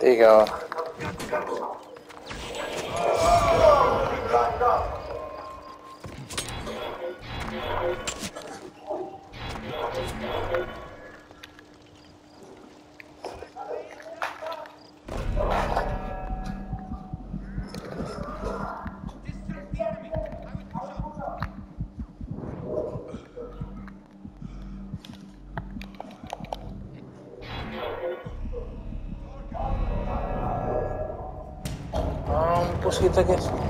There you go. actually tickets.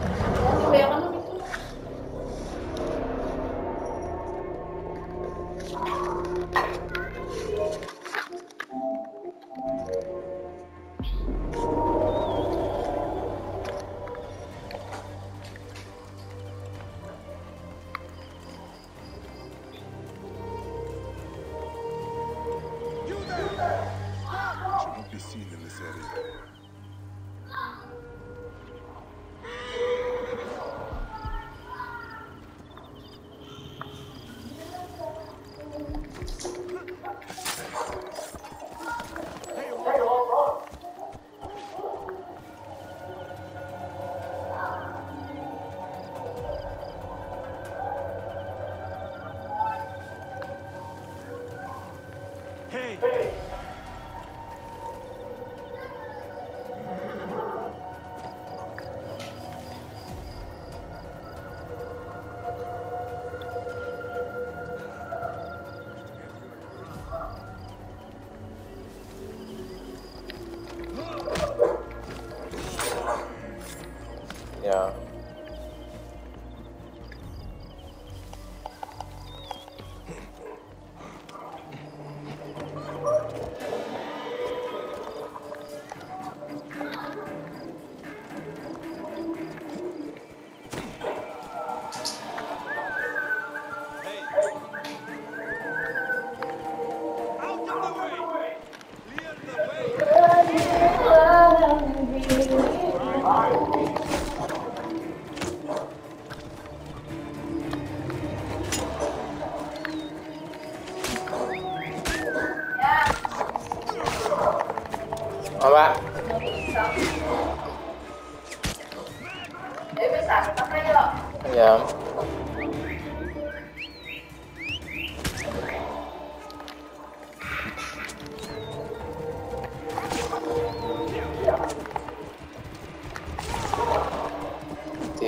Ya.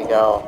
Tiga.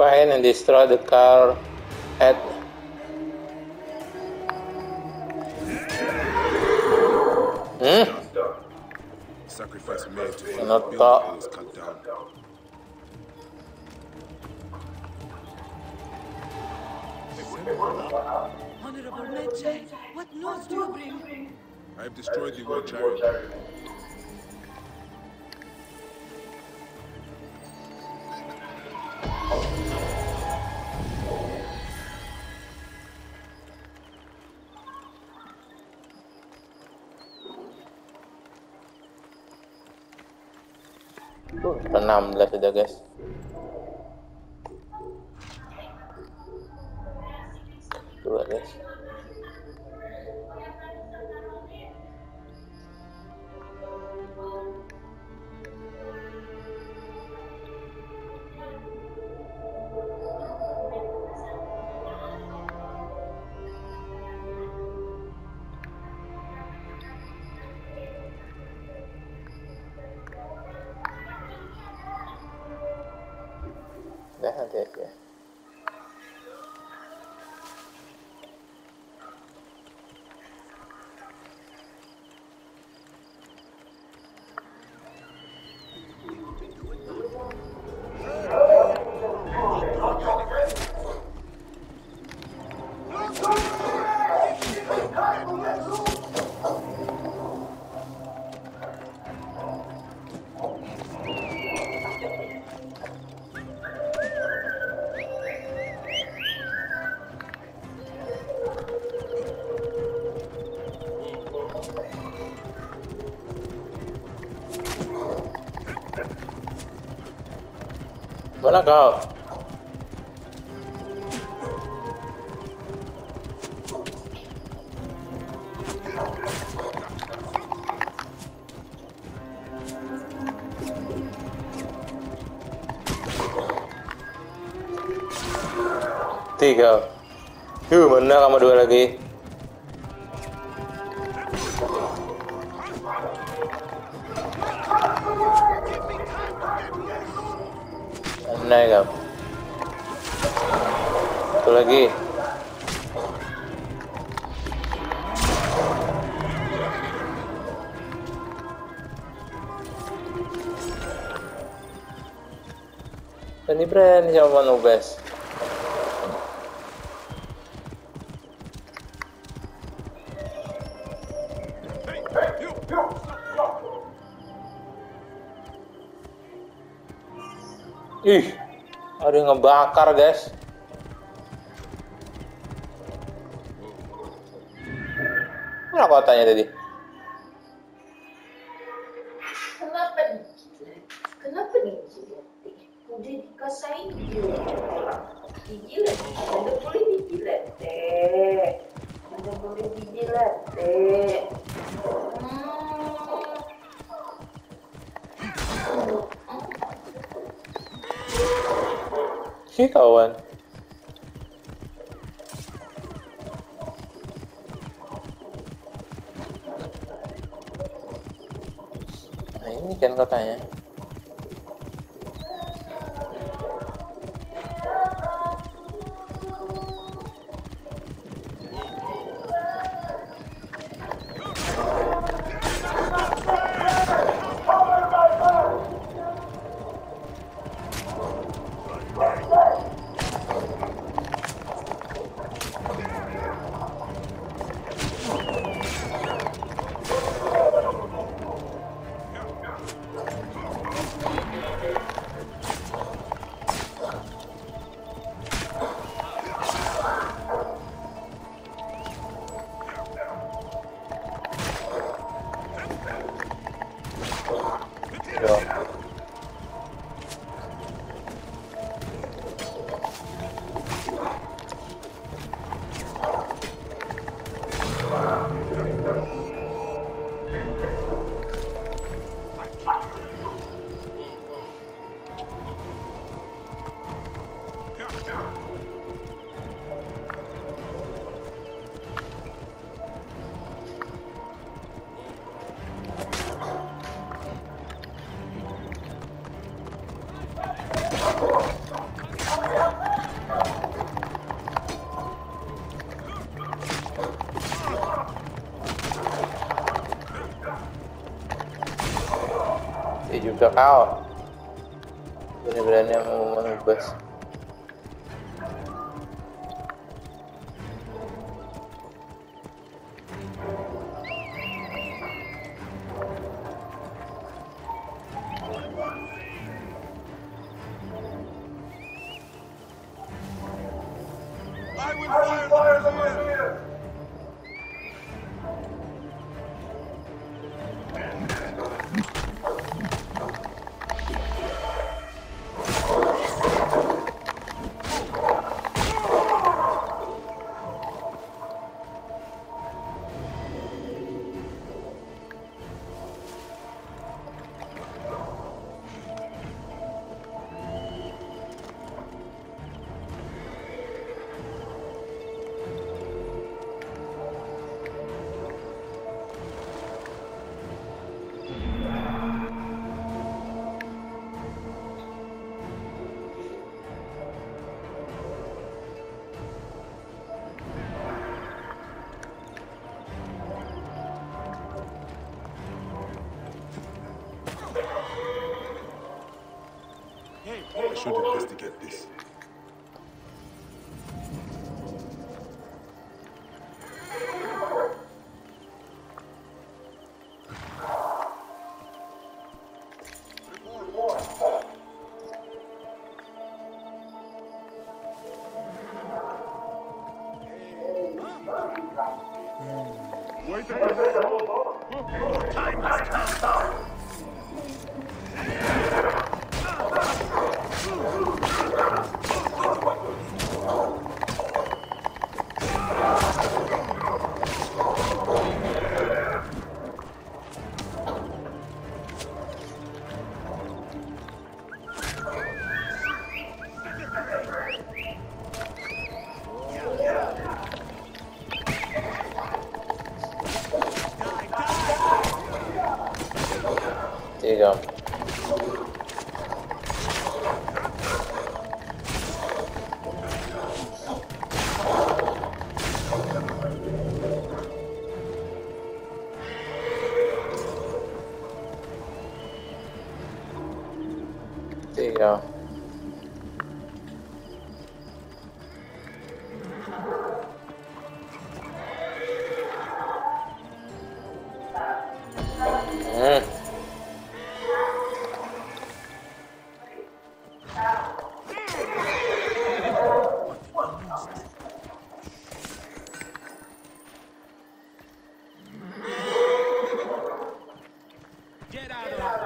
Find and destroy the car at Hmm? Sacrifice made to help Not the that. building was cut down. Honorable Medjay, what news do you bring? I have destroyed the war chariot. 16 sudah guys. Dua guys. 戴上这些。Mana kau? Tiga. Yuh, mana kamu dua lagi? Satu lagi. Ini brand sama Nubes. Ih, ada yang ngebakar guys. Mana kotanya tadi? Kenapa? Kenapa? Udah dikasain jilat. Dijilat. Mana boleh dijilat teh. Mana boleh dijilat teh. Hmm. Sih kawan. कैन का कहाँ है। Yo. Berani-berani mau menubas. I will fire the should investigate this. Hmm. Wait a minute. Tiga. Hmm. Get out of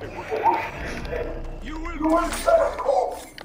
You will Mati.